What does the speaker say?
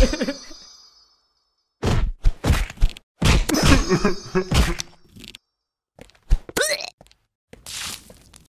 Ha